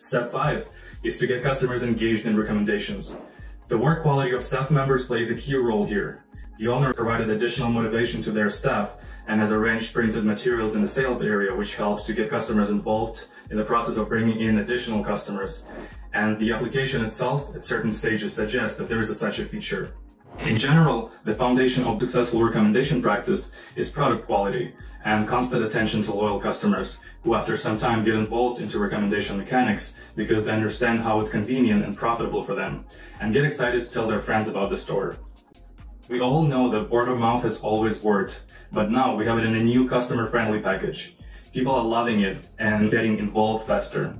Step 5 is to get customers engaged in recommendations. The work quality of staff members plays a key role here. The owner provided additional motivation to their staff and has arranged printed materials in the sales area which helps to get customers involved in the process of bringing in additional customers. And the application itself at certain stages suggests that there is a such a feature. In general, the foundation of successful recommendation practice is product quality and constant attention to loyal customers who after some time get involved into recommendation mechanics because they understand how it's convenient and profitable for them and get excited to tell their friends about the store. We all know that word of mouth has always worked, but now we have it in a new customer friendly package. People are loving it and getting involved faster.